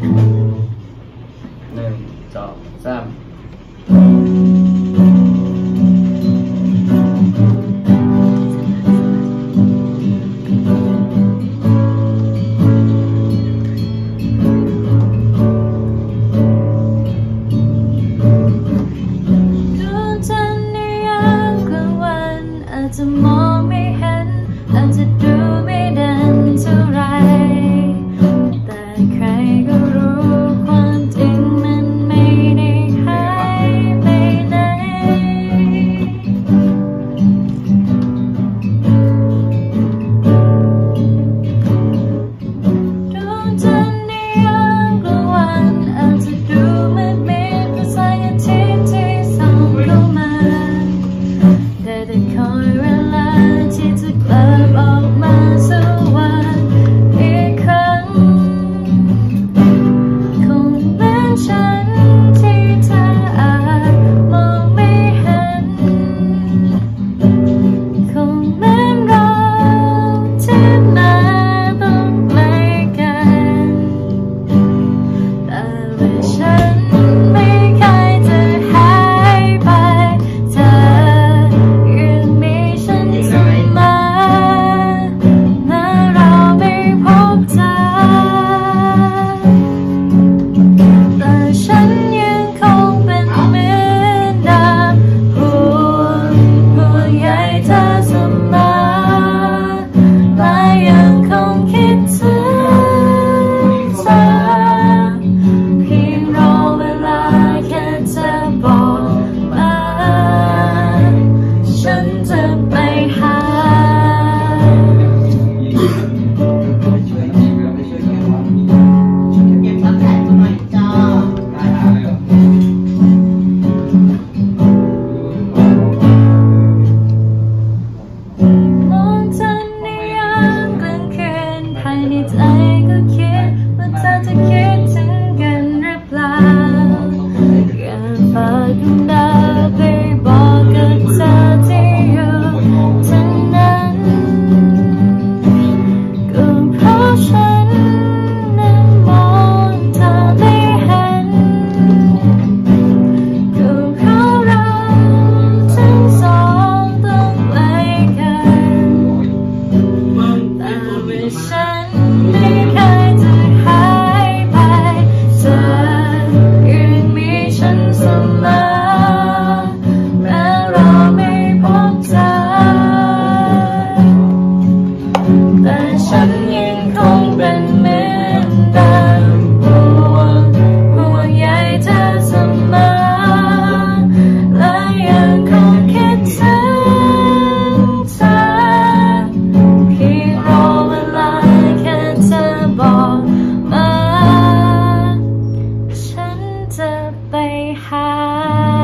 1 2 3的海。